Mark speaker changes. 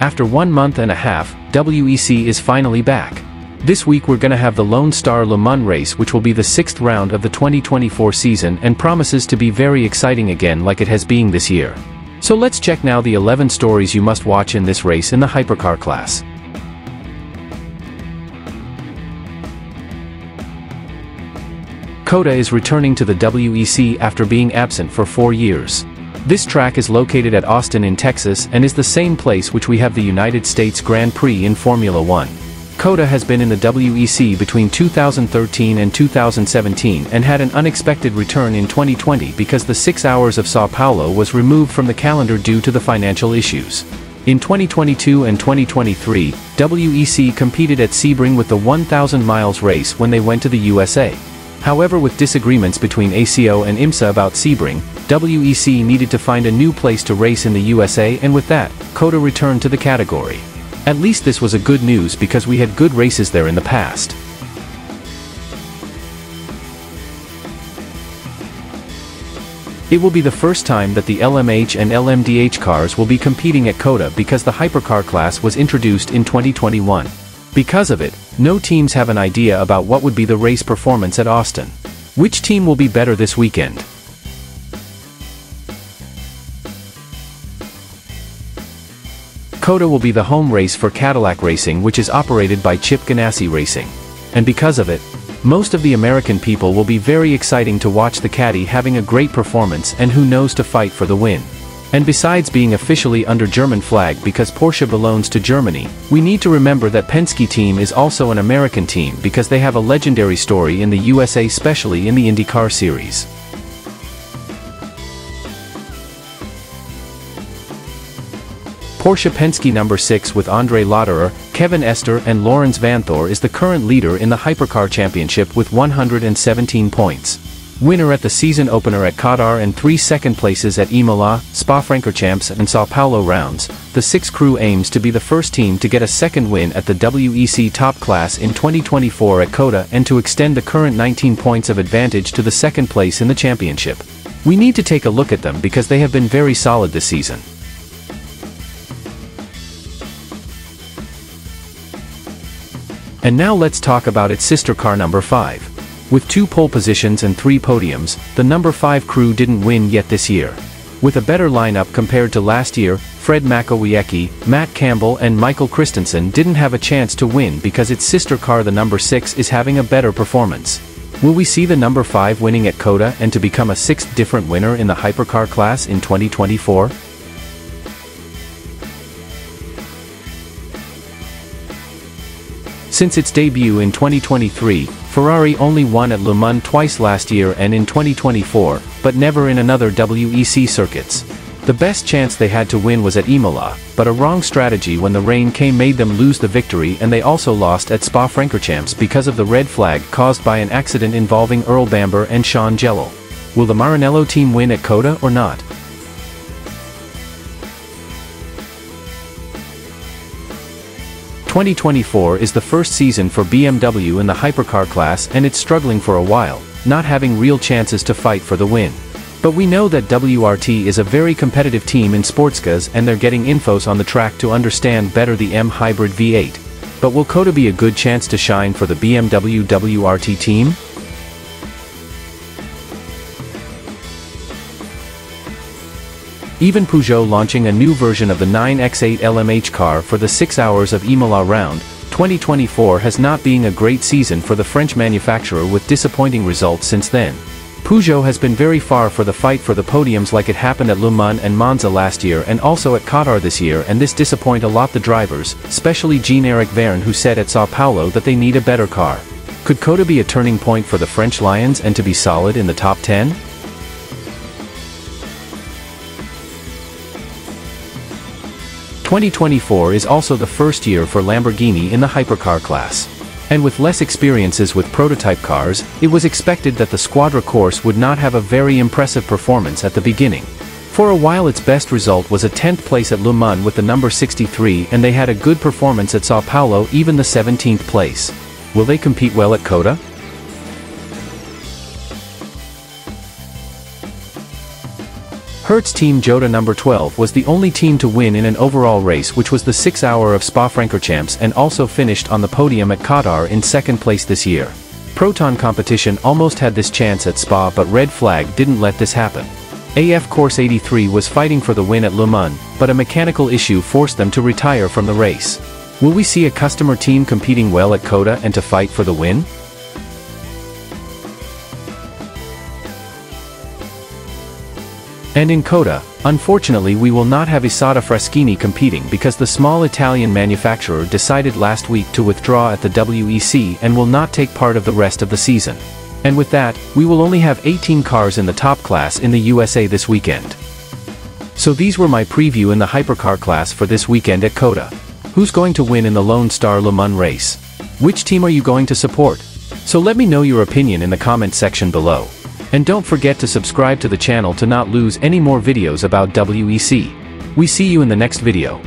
Speaker 1: After one month and a half, WEC is finally back. This week we're gonna have the Lone Star Le Mans race which will be the sixth round of the 2024 season and promises to be very exciting again like it has been this year. So let's check now the 11 stories you must watch in this race in the hypercar class. COTA is returning to the WEC after being absent for four years. This track is located at Austin in Texas and is the same place which we have the United States Grand Prix in Formula One. COTA has been in the WEC between 2013 and 2017 and had an unexpected return in 2020 because the six hours of Sao Paulo was removed from the calendar due to the financial issues. In 2022 and 2023, WEC competed at Sebring with the 1,000 miles race when they went to the USA. However with disagreements between ACO and IMSA about Sebring, WEC needed to find a new place to race in the USA and with that, COTA returned to the category. At least this was a good news because we had good races there in the past. It will be the first time that the LMH and LMDH cars will be competing at COTA because the hypercar class was introduced in 2021. Because of it, no teams have an idea about what would be the race performance at Austin. Which team will be better this weekend? COTA will be the home race for Cadillac Racing which is operated by Chip Ganassi Racing. And because of it, most of the American people will be very exciting to watch the caddy having a great performance and who knows to fight for the win. And besides being officially under German flag because Porsche belongs to Germany, we need to remember that Penske team is also an American team because they have a legendary story in the USA especially in the IndyCar series. Porsche Penske number 6 with Andre Lotterer, Kevin Estre and Laurens Vanthoor is the current leader in the Hypercar Championship with 117 points winner at the season opener at Qatar and three second places at Imola, Spa-Francorchamps and Sao Paulo rounds, the six crew aims to be the first team to get a second win at the WEC top class in 2024 at COTA and to extend the current 19 points of advantage to the second place in the championship. We need to take a look at them because they have been very solid this season. And now let's talk about its sister car number 5. With two pole positions and three podiums, the number 5 crew didn't win yet this year. With a better lineup compared to last year, Fred Makowiecki, Matt Campbell and Michael Christensen didn't have a chance to win because its sister car the number 6 is having a better performance. Will we see the number 5 winning at COTA and to become a sixth different winner in the hypercar class in 2024? Since its debut in 2023, Ferrari only won at Le Mans twice last year and in 2024, but never in another WEC circuits. The best chance they had to win was at Imola, but a wrong strategy when the rain came made them lose the victory and they also lost at Spa-Francorchamps because of the red flag caused by an accident involving Earl Bamber and Sean Gelael. Will the Maranello team win at COTA or not? 2024 is the first season for BMW in the hypercar class and it's struggling for a while, not having real chances to fight for the win. But we know that WRT is a very competitive team in sportscars and they're getting infos on the track to understand better the M Hybrid V8. But will COTA be a good chance to shine for the BMW WRT team? Even Peugeot launching a new version of the 9X8 LMH car for the 6 hours of Imola round, 2024 has not been a great season for the French manufacturer with disappointing results since then. Peugeot has been very far for the fight for the podiums like it happened at Le Mans and Monza last year and also at Qatar this year and this disappoint a lot the drivers, especially Jean-Eric Vergne who said at Sao Paulo that they need a better car. Could COTA be a turning point for the French Lions and to be solid in the top 10? 2024 is also the first year for Lamborghini in the hypercar class. And with less experiences with prototype cars, it was expected that the Squadra Corse would not have a very impressive performance at the beginning. For a while its best result was a 10th place at Le Mans with the number 63 and they had a good performance at Sao Paulo even the 17th place. Will they compete well at COTA? Hertz Team Jota number 12 was the only team to win in an overall race which was the 6 hour of Spa-Francorchamps and also finished on the podium at Qatar in second place this year. Proton competition almost had this chance at Spa but Red Flag didn't let this happen. AF Corse 83 was fighting for the win at Le Mans, but a mechanical issue forced them to retire from the race. Will we see a customer team competing well at COTA and to fight for the win? And in COTA, unfortunately we will not have Isotta Fraschini competing because the small Italian manufacturer decided last week to withdraw at the WEC and will not take part of the rest of the season. And with that, we will only have 18 cars in the top class in the USA this weekend. So these were my preview in the hypercar class for this weekend at COTA. Who's going to win in the Lone Star Le Mans race? Which team are you going to support? So let me know your opinion in the comment section below. And don't forget to subscribe to the channel to not lose any more videos about WEC. We see you in the next video.